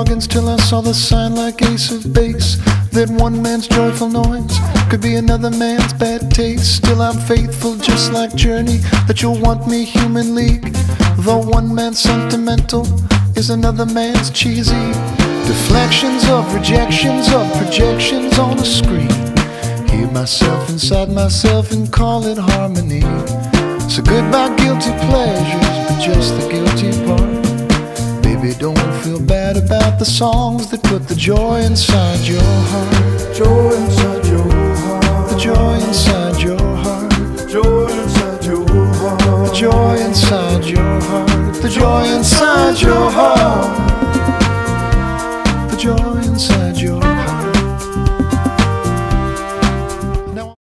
bargains till I saw the sign like ace of base. That one man's joyful noise could be another man's bad taste. Still, I'm faithful, just like Journey, that you'll want me human league. Though one man's sentimental is another man's cheesy. Deflections of rejections of projections on a screen. Hear myself inside myself and call it harmony. So goodbye, guilty pleasures, but just don't feel bad about the songs that put the joy inside your heart. Joy inside your heart. The joy inside your heart. Joy inside your heart. The joy inside your heart. The joy inside your heart. The joy inside.